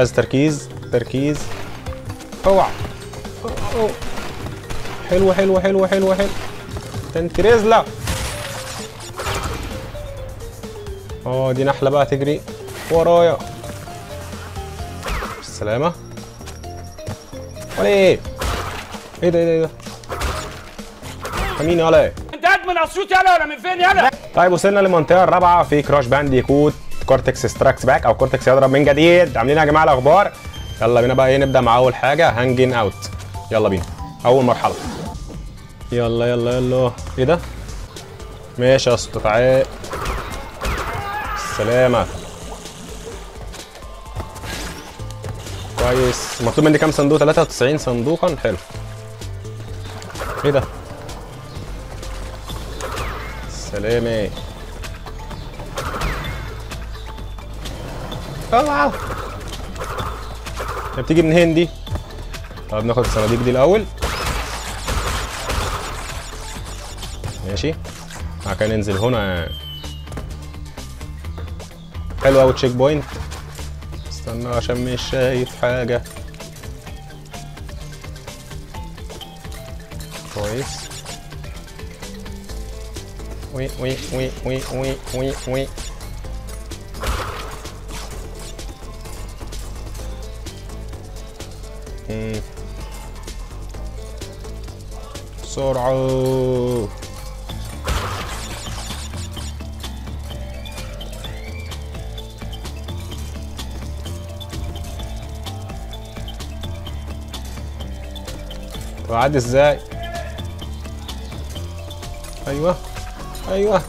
عايز تركيز تركيز. اوعى. حلو حلو حلو حلو حلو. تنتريزلا آه دي نحلة بقى تجري ورايا. بالسلامة ولا إيه؟ إيه ده إيه ده إيه ده؟ مين يالا إيه أنت قاعد من اسيوط يلا ولا من فين يلا؟ طيب وصلنا للمنطقه الرابعة في كراش بانديكوت. Cortex Strikes Back أو كورتكس يضرب من جديد. عاملين يا جماعة الأخبار؟ يلا بينا بقى إيه نبدأ مع أول حاجة. Hangin' Out يلا بينا. أول مرحلة. يلا يلا يلا. إيه ده؟ ماشي يا اسطى تعال سلامة. كويس. مطلوب مني كام صندوق؟ 93 صندوقا. حلو. إيه ده؟ سلامة. اوعى بتيجي منين دي؟ طب ناخد الصناديق دي الأول. ماشي. بعد كده ننزل هنا. حلو قوي checkpoint استنى عشان مش شايف حاجة. كويس. وي وي وي وي وي وي وي. بسرعة. طب إزاي؟ أيوه أيوه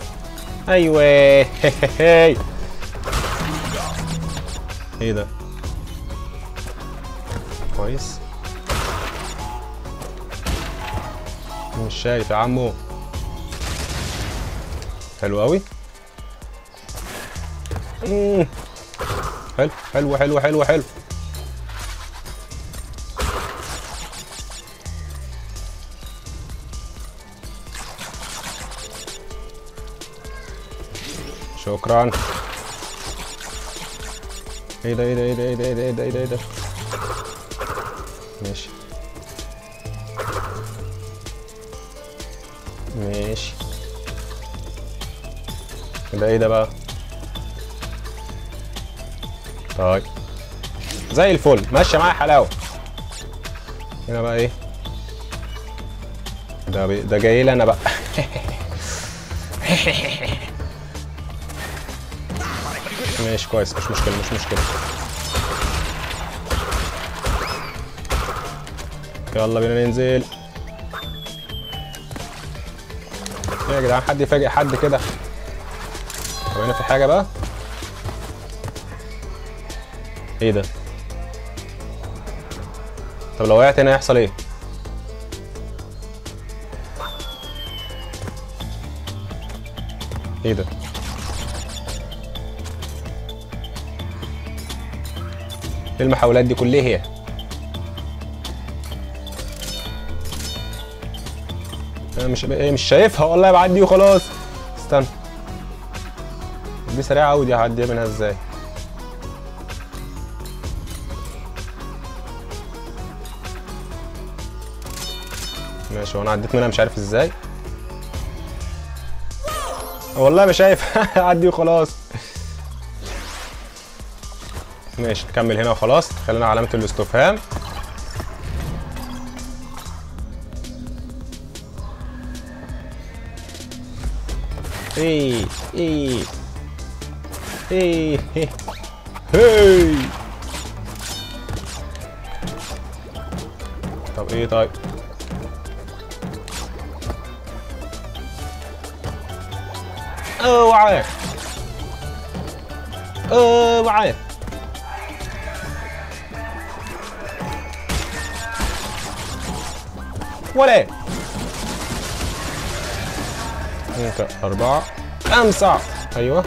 أيوه. إيه ده؟ كويس. مش شايف يا عمو حلو قوي. حلو حلو حلو حلو حلو. شكرا. إيه ده إيه ده إيه ده إيه ده إيه ده إيه ده. ده إيه ده بقى طيب زي الفل ماشيه معايا حلاوه هنا بقى إيه ده بي... ده جاي لي أنا بقى ماشي كويس مش مشكله مش مشكله يلا بينا ننزل يا جدعان حد يفاجئ حد كده هنا في حاجة بقى. إيه ده؟ طب لو وقعت هنا هيحصل إيه؟ إيه ده؟ إيه المحاولات دي كلها هي؟ أنا مش إيه مش شايفها والله بعدي وخلاص. استنى. دي سريعه قوي دي هعديها منها إزاي؟ ماشي وأنا عديت منها مش عارف إزاي. والله مش شايف. عدي وخلاص. ماشي نكمل هنا وخلاص. خلينا علامة الاستفهام. إيه إيه. Hey, hey, hey! oh i dreng. Åh, vej! Åh, vej! ولا ممكن أربعة خمسة أيوه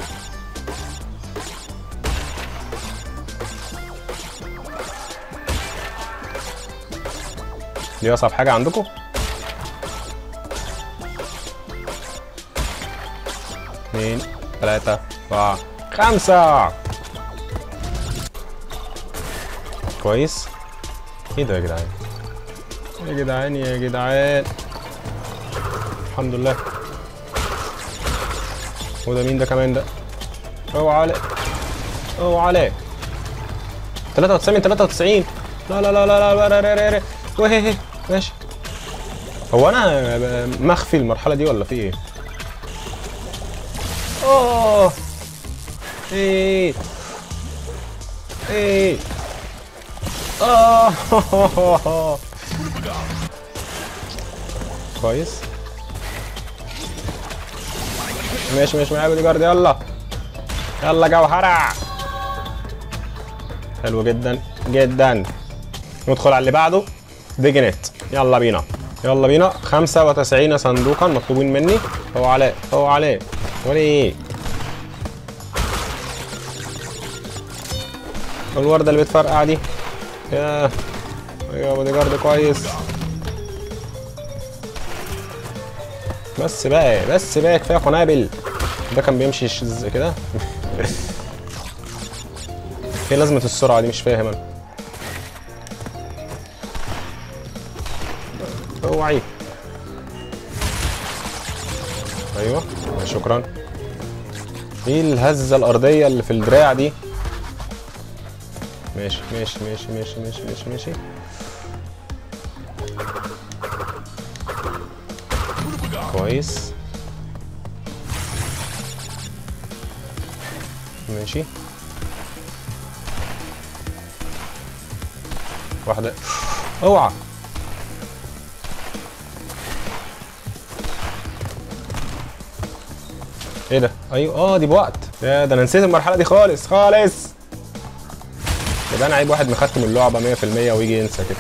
دي أصعب حاجة عندكم؟ اثنين ثلاثة أربعة خمسة كويس إيه ده يا جدعان يا جدعان يا جدعان الحمد لله وده مين ده كمان ده اوعى عليك اوعى عليك 93 93 لا لا لا لا لا لا لا لا لا ماشي. هو أنا مخفي المرحلة دي ولا في إيه؟ أوه. إيه. إيه. آه كويس. ماشي ماشي معايا بودي جارد يلا. يلا جوهرة. حلو جدا جدا. ندخل على اللي بعده. ديجنت يلا بينا. يلا بينا. 95 صندوقا مطلوبين مني. هو علاء هو علاء ولي. إيه الوردة اللي بتفرقع دي. يا أيوه بودي جارد كويس. بس بقى بس بقى كفاية قنابل. ده كان بيمشي كده. إيه لازمه السرعة دي مش فاهم أنا. اوعي أيوه شكرا. إيه الهزة الأرضية اللي في الدراع دي؟ ماشي ماشي ماشي ماشي ماشي ماشي ماشي. كويس. ماشي. واحدة. أوعى. إيه ده؟ أيوه آه دي بوقت. يا ده أنا نسيت المرحلة دي خالص خالص. يبقى أنا عيب واحد مختم اللعبة 100% ويجي ينسى كده.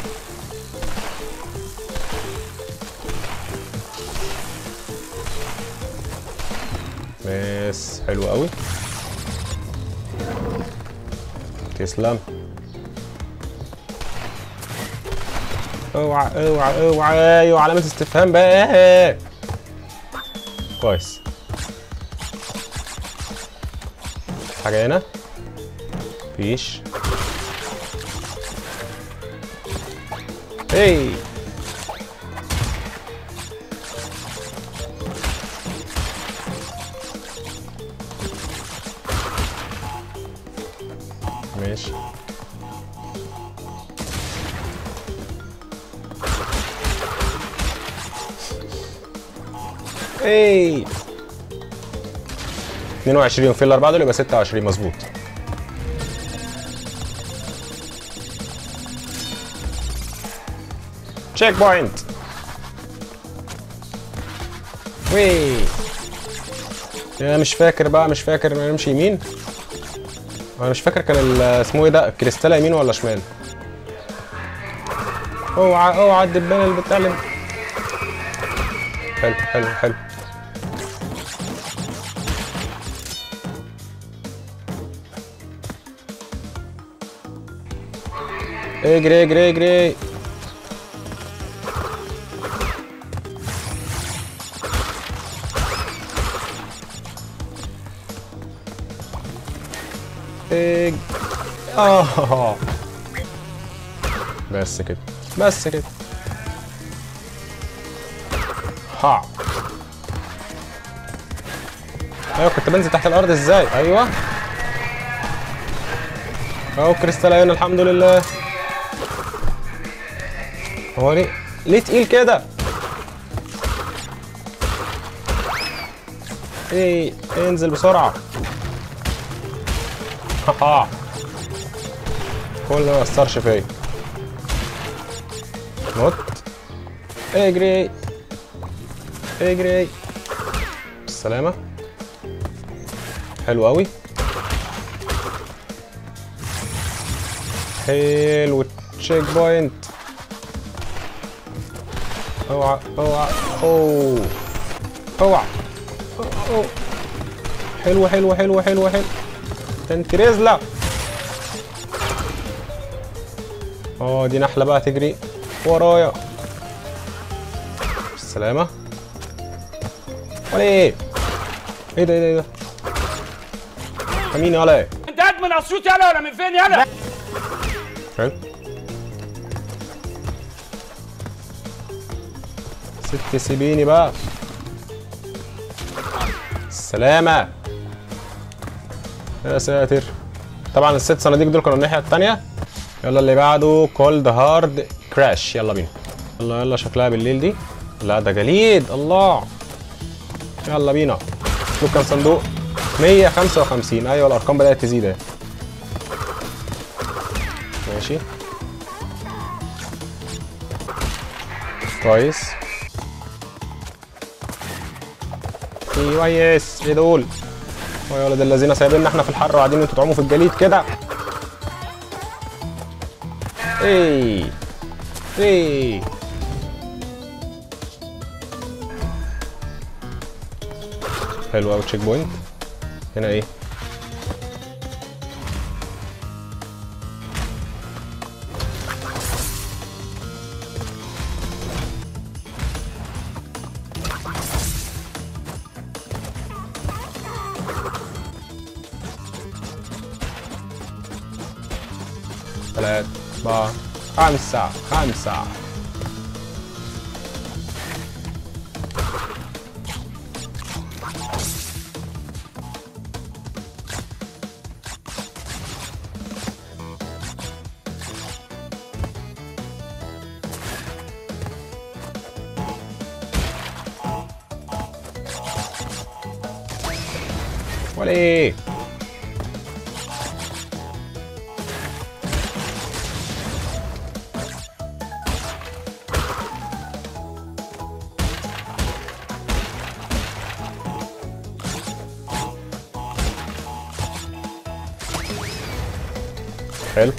بس حلو قوي. تسلم. اوعى اوعى اوعى أيوه علامة استفهام بقى. كويس. Arena. Fixe. Ei! Mexe. Ei! 22 في الأربعة دول يبقى 26 مظبوط. تشيك بوينت وي أنا مش فاكر بقى مش فاكر نمشي يمين. أنا مش فاكر كان اسمه إيه ده الكريستاله يمين ولا شمال. اوعى اوعى الدبانه اللي بتعلم حلو حلو حلو. اجري اجري اجري اج آه بس كده. بس كده. ها. أيوه كنت بنزل تحت الأرض إزاي؟ أيوه. أهو كريستال هنا الحمد لله. هو ليه ليه تقيل كده؟ إيه انزل بسرعة. ها. كل ما اثرش فيا. نط اجري. اجري. بالسلامة حلو قوي حلو. checkpoint اوعى اوعى اوه اوعى. أوه. حلو حلو حلو حلو حلو تنتريزلا آه دي نحلة بقى تجري ورايا. بالسلامة ولا إيه؟ إيه ده إيه ده إيه ده؟ مين يلا. إيه أنت قاعد من اسيوط يلا ولا من فين يلا؟ ست سيبيني بقى. السلامة يا ساتر. طبعا الست صناديق دول كانوا الناحية التانية. يلا اللي بعده Cold Hard Crash يلا بينا. يلا يلا شكلها بالليل دي. لا ده جليد. الله. يلا بينا. شوف كام صندوق. 155 أيوه الأرقام بدأت تزيد أهي. ماشي. كويس. كويس إيه دول يا ولد الذين سايبيننا إحنا في الحر وقاعدين أنتوا تعوموا في الجليد كده. إيه. إيه. حلو قوي checkpoint هنا إيه؟ خمسة خمسة ولا إيه حلو.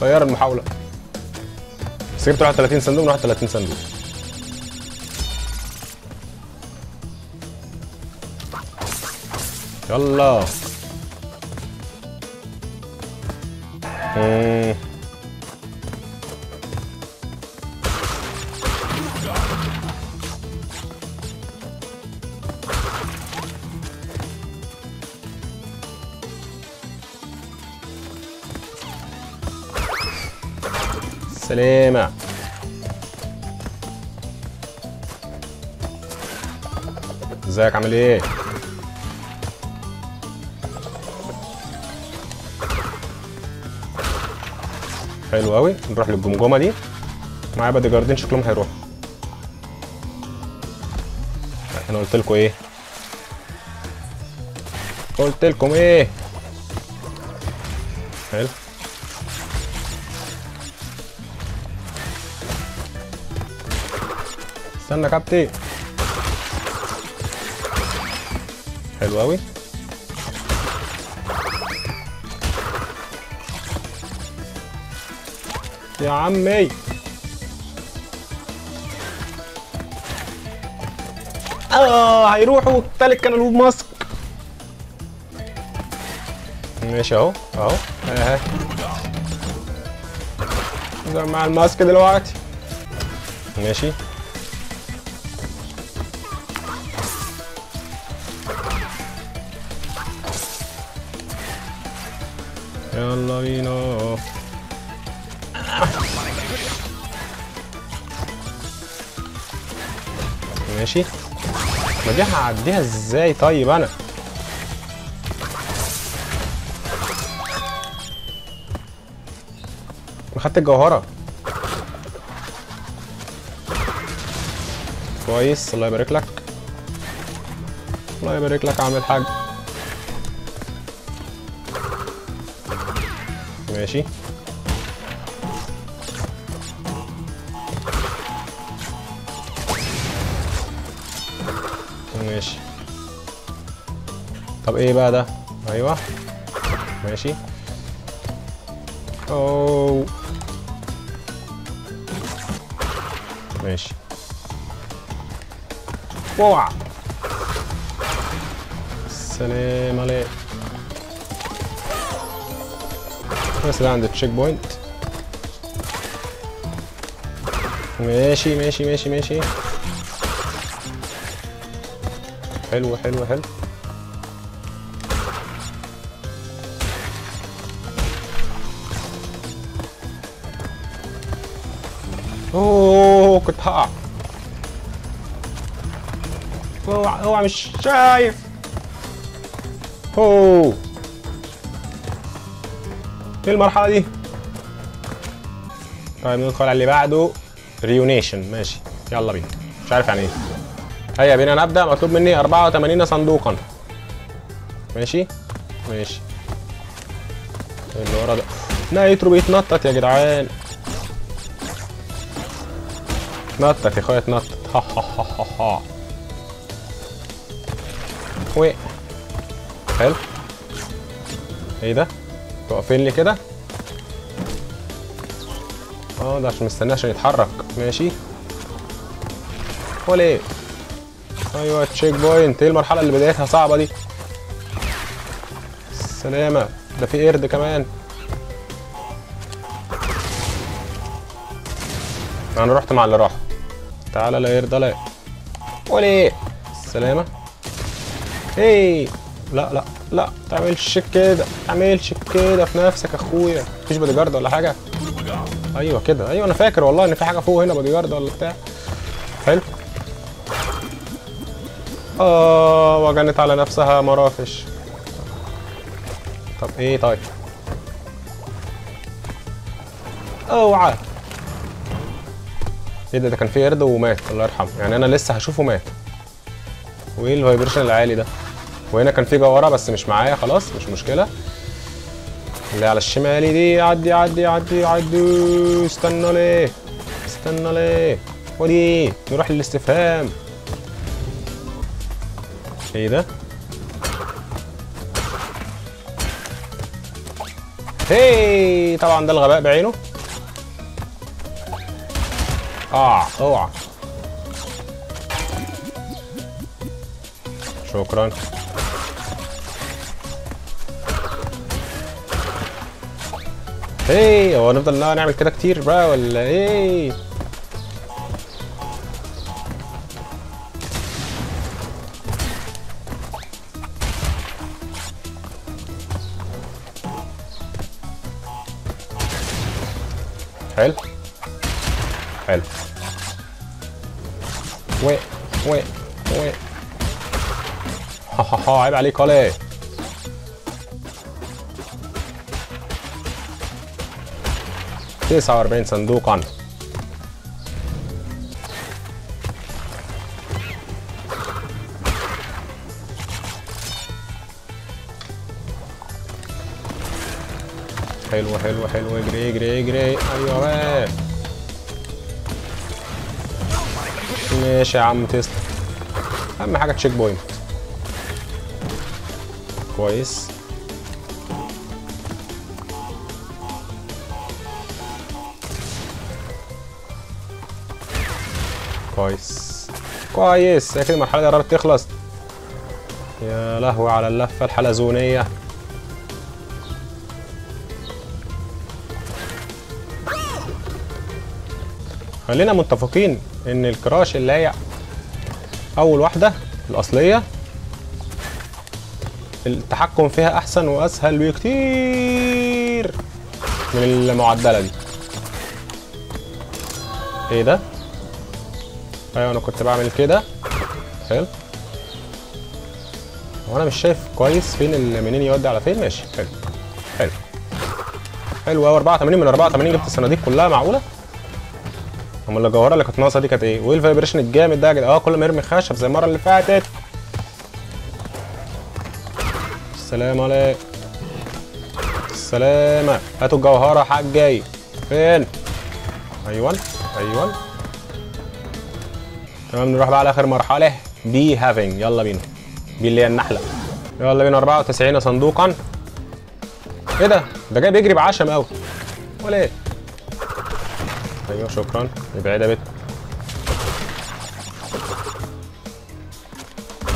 طيار المحاولة. بس جبت 31 صندوق من 31 صندوق. يلا. مم. ازيك؟ عامل إيه؟ حلو قوي. نروح للجمجمة دي. معايا بادي جاردين شكلهم هيروحوا. أنا قلت لكم إيه؟ قلت لكم إيه؟ حلو. استنى كابتن. حلو قوي. يا عمي. آه هيروحوا التالت كان الوب ماسك. ماشي أهو أهو. أهي. مع الماسك دلوقتي. ماشي. يلا بينا. ماشي. ما دي هعديها إزاي؟ طيب أنا. خدت الجوهرة. كويس. الله يبارك لك. الله يبارك لك يا عم الحاج ماشي. ماشي. طب إيه بقى ده؟ أيوه. ماشي. أوه. ماشي. اوعى السلام عليك بس ده عند ال checkpoint ماشي ماشي ماشي ماشي. حلو حلو حلو. أوه كنت هقع اوعى أوه مش شايف. أوه. إيه المرحلة دي؟ طيب ندخل على اللي بعده. Ruination. ماشي. يلا بينا. مش عارف يعني إيه. هيا بينا نبدأ. مطلوب مني 84 صندوقا. ماشي؟ ماشي. اللي ورا ده. nitro بيتنطط يا جدعان. اتنطط يا اخويا اتنطط ها ها ها ها ها. وي. حلو. إيه ده؟ واقفين لي كده. آه ده عشان مستناه عشان يتحرك. ماشي. ولا إيه؟ أيوه checkpoint. إيه المرحلة اللي بدايتها صعبة دي؟ سلامة. ده في قرد كمان. أنا رحت مع اللي راح. تعالى لا قرد لا ولا إيه. سلامة. إيه لا لا. لا تعملش كده تعملش كده في نفسك اخويا. مفيش بودي جارد ولا حاجة؟ أيوه كده. أيوه أنا فاكر والله ان في حاجة فوق هنا بودي جارد ولا بتاع. حلو. آه وجنت على نفسها معرفش طب إيه طيب؟ أوعى. إيه ده؟ ده كان في قرد ومات الله يرحمه. يعني أنا لسه هشوفه مات. وإيه ال vibration العالي ده؟ وهنا كان في جوهره بس مش معايا خلاص مش مشكلة. اللي على الشمالي دي عدي عدي عدي عدي استنى ليه؟ استنى ليه؟ ودي نروح للاستفهام. إيه ده؟ هي طبعا ده الغباء بعينه. آه أوعى. شكرا. إيه هو نفضل نعمل كده كتير بقى ولا إيه؟ حلو. حلو. وي وي وي. ها ها ها عيب عليك ولا إيه؟ تسعة وأربعين صندوقا. حلو حلو حلو اجري اجري اجري أيوه ماشي يا عم تسلم. أهم حاجة checkpoint. كويس. كويس. كويس. هي كده المرحلة دي قربت تخلص. يا لهوي على اللفة الحلزونية. خلينا متفقين إن الكراش اللي هي أول واحدة الأصلية. التحكم فيها أحسن وأسهل بكتير من المعدلة دي. إيه ده؟ أيوه أنا كنت بعمل كده. حلو. هو أنا مش شايف كويس فين منين يودي على فين؟ ماشي حلو حلو حلو قوي 84 من 84 جبت الصناديق كلها معقولة؟ أمال الجوهره اللي كانت ناقصة دي كانت إيه؟ وايه ال vibration الجامد ده يا آه كل ما يرمي خشب زي المرة اللي فاتت. السلام عليكم السلامة هاتوا الجوهرة حاجي فين؟ أيوه أيوه. تمام نروح بقى على آخر مرحلة. Bee-Having يلا بينا. bee اللي هي النحلة. يلا بينا 94 صندوقا. إيه ده؟ ده جاي بيجري بعشم قوي ولا إيه؟ أيوه شكرا. ابعد يا بت؟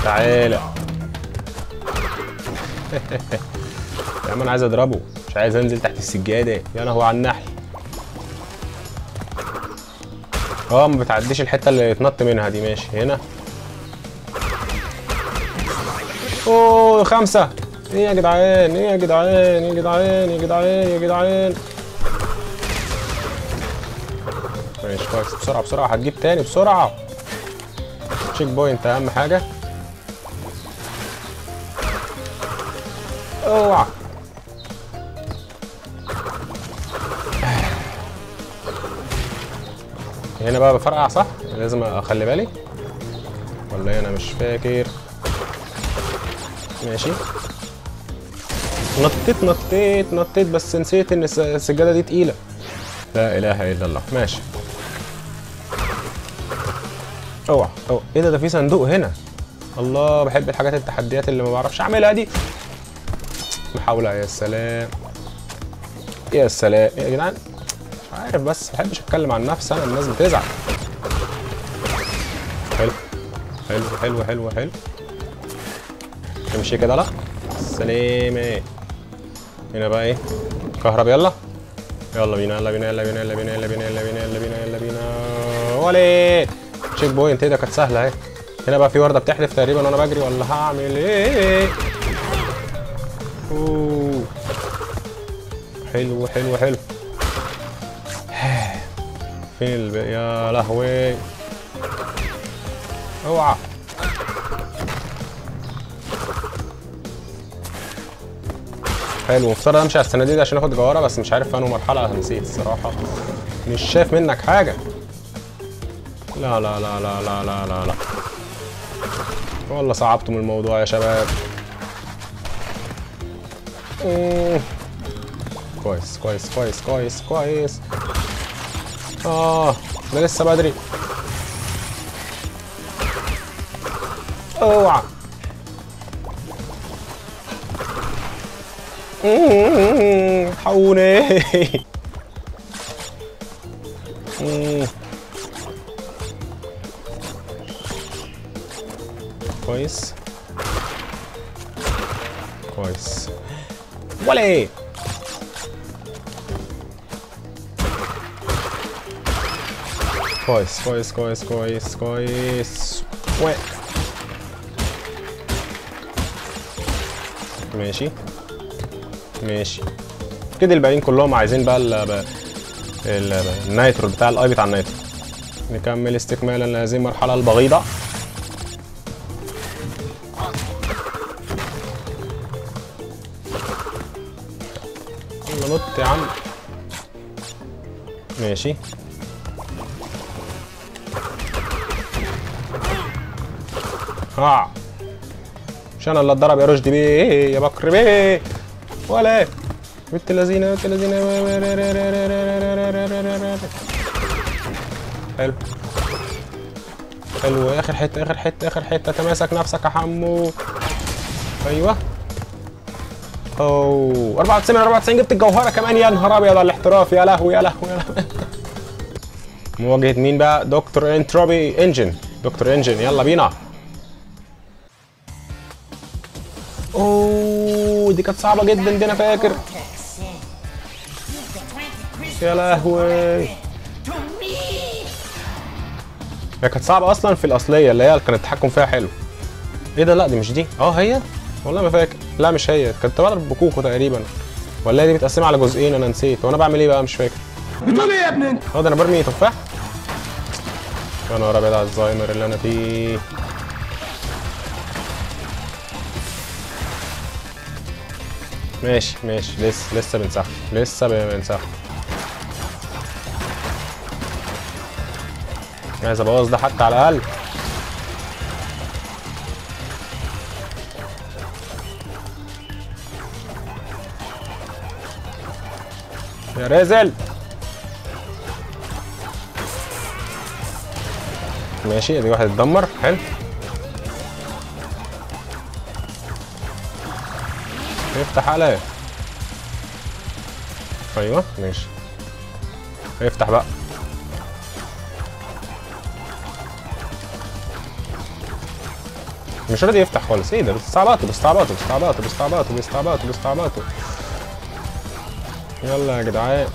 تعالى. يا عم أنا عايز أضربه. مش عايز أنزل تحت السجادة. يا هو على النحل آه ما بتعديش الحتة اللي اتنط منها دي. ماشي هنا. أوه خمسة. إيه يا جدعان؟ إيه يا جدعان؟ إيه يا جدعان؟ يا جدعان؟ يا جدعان؟ ماشي كويس. بسرعة بسرعة. هتجيب تاني بسرعة. checkpoint أهم حاجة. أوعى. هنا بقى بفرقع صح؟ لازم أخلي بالي. ولا إيه؟ أنا مش فاكر. ماشي. نطيت نطيت نطيت بس نسيت إن الس- السجادة دي تقيلة. لا إله إلا الله. ماشي. أوعى أوعى. إيه ده؟ ده في صندوق هنا. الله بحب الحاجات التحديات اللي ما بعرفش أعملها دي. محاولة يا سلام. يا سلام. يا جدعان. عارف بس ما بحبش أتكلم عن نفسي أنا الناس بتزعل. حلو. حلو حلو حلو حلو. تمشي كده لا. سلامة هنا بقى إيه؟ كهرب يلا. يلا بينا يلا بينا يلا بينا يلا بينا يلا بينا يلا بينا يلا بينا يلا بينا. ولي checkpoint إيه ده؟ كانت سهلة أهي. هنا بقى في وردة بتحدف تقريبا وأنا بجري ولا هعمل إيه؟ أوه. حلو حلو حلو. فين. يا لهوي. اوعى. حلو. مفترض امشي على الصناديق دي عشان آخد جوارة بس مش عارف في أنهي مرحلة نسيت الصراحة. مش شايف منك حاجة. لا لا لا لا لا لا لا لا. والله صعبتم الموضوع يا شباب. كويس كويس كويس كويس كويس. آه ده لسه بدري. أوعى. مم. كويس. كويس. ولا إيه؟ كويس كويس كويس كويس كويس و ماشي ماشي كده الباقيين كلهم عايزين بقى ال- ال nitro بتاع الاي بتاع ال nitro نكمل استكمالا لهذه المرحلة البغيضة يلا نط يا عم ماشي مش أنا اللي اتضرب يا رشدي بيه يا بكر بيه ولا إيه بنت اللذينه بنت اللذينه حلو حلو اخر حتة اخر حتة اخر حتة تماسك نفسك يا حمو أيوه اوه 94 94 جبت الجوهره كمان يا نهار ابيض على الاحتراف يا لهوي يا لهوي يا لهوي مواجهه مين بقى دكتور انتروبي انجن دكتور انجن يلا بينا دي كانت صعبة جدا دي أنا فاكر. يا لهوي. هي كانت صعبة أصلا في الأصلية اللي هي كان التحكم فيها حلو. إيه ده؟ لأ دي مش دي. آه هي؟ والله ما فاكر. لأ مش هي. كنت بضرب بكوكو تقريبا. ولا هي دي متقسمة على جزئين؟ أنا نسيت. وأنا بعمل إيه بقى؟ مش فاكر. بتقول إيه يا ابني؟ انت؟ آه ده أنا برمي تفاح. يا نهار أبيض على الزهايمر اللي أنا فيه. ماشي ماشي. لسه لسه بنسحب لسه بنسحب عايز أبوظ ده حتى على الأقل. يا رازل ماشي إدي واحد اتدمر. حلو. افتح عليا. أيوه ماشي. افتح بقى. مش راضي يفتح خالص. إيه ده؟ بيستعبطوا بيستعبطوا بيستعبطوا بيستعبطوا بيستعبطوا بيستعبطوا يلا يا جدعان.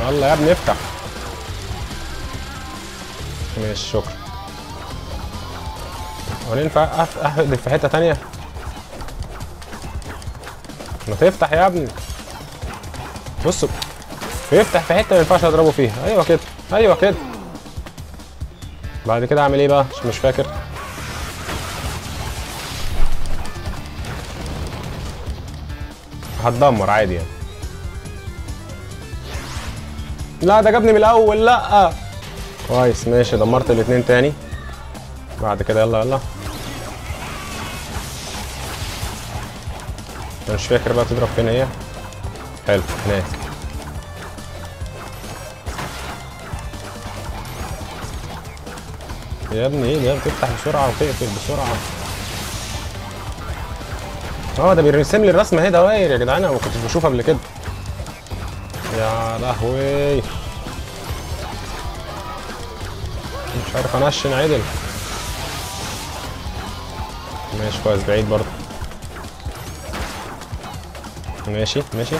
يلا يا ابني افتح. ماشي شكرا. هو ينفع أهدف في حتة تانية؟ ما تفتح يا ابني. بص بيفتح في حتة ما ينفعش أضربه فيها. أيوه كده أيوه كده. بعد كده أعمل إيه بقى؟ مش فاكر. هتدمر عادي يعني. لا ده جابني من الأول لأ. كويس ماشي دمرت الاتنين تاني. بعد كده يلا يلا. أنا مش فاكر بقى تضرب فين هي. حلو هناك. يا ابني إيه ده؟ بتفتح بسرعة وتقفل بسرعة. آه ده بيرسم لي الرسمة أهي دوائر يا جدعان أنا ما كنتش بشوفها قبل كده. يا لهوي. مش عارف أنشن عدل. ماشي كويس بعيد برضه. ماشي ماشي.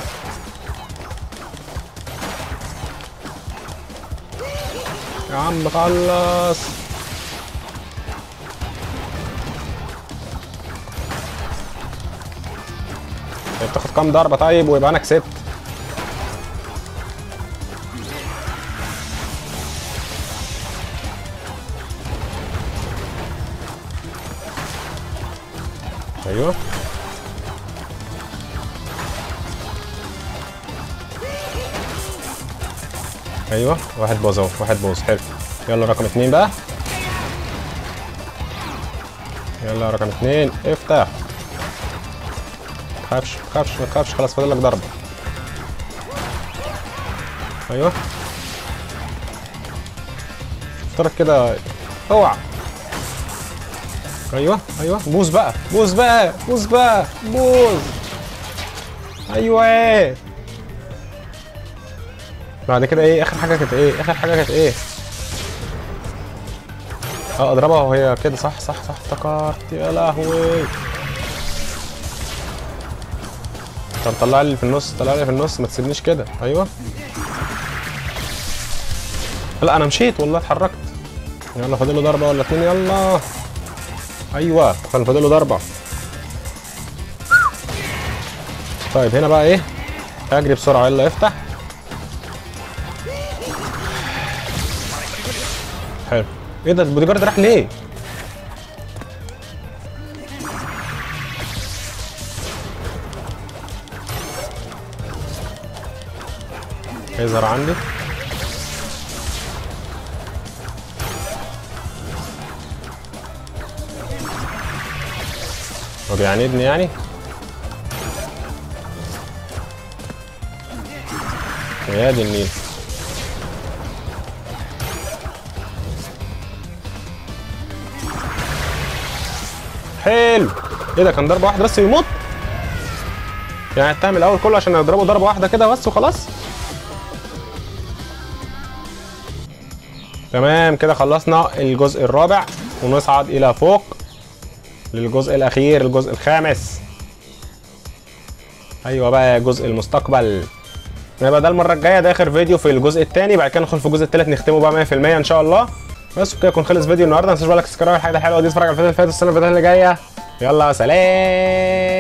يا عم خلص. طيب بتاخد كام ضربة طيب؟ ويبقى أنا كسبت. أيوه. أيوه واحد بوظ أهو واحد بوظ حلو. يلا رقم اتنين بقى. يلا رقم اتنين افتح. تخافش تخافش ما تخافش خلاص فاضل لك ضربة. أيوه. افترض كده اوعى. أيوه أيوه. بوز بقى بوز بقى بوز بقى بوز أيوه. بعد كده إيه آخر حاجة كانت إيه آخر حاجة كانت إيه؟ آه اضربها وهي كده صح صح صح افتكرت يا لهوي. طب طلع لي في النص طلع لي في النص ما تسيبنيش كده. أيوه. لا أنا مشيت والله اتحركت. يلا فاضل له ضربة ولا اتنين؟ يلا. أيوه كان فاضل له ضربة. طيب هنا بقى إيه؟ اجري بسرعة. يلا افتح. إيه ده؟ البودي جارد راح ليه؟ هيظهر عندي؟ هو بيعاندني يعني؟ يا دي النيل. حلو. إيه ده كان ضربة واحدة بس يموت يعني تعمل الأول كله عشان اضربه ضربة واحدة كده بس وخلاص؟ تمام كده خلصنا الجزء الرابع ونصعد إلى فوق للجزء الأخير الجزء الخامس. أيوه بقى جزء المستقبل. يبقى ده المرة الجاية ده آخر فيديو في الجزء الثاني بعد كده ندخل في الجزء الثالث نختمه بقى 100% إن شاء الله. بس كده يكون خلص فيديو النهارده. ما تنساش بقى like subscribe الحاجة الحلوه دي اتفرج على الفيديو اللي فات والسنة اللي اللي جاية. يلا سلام!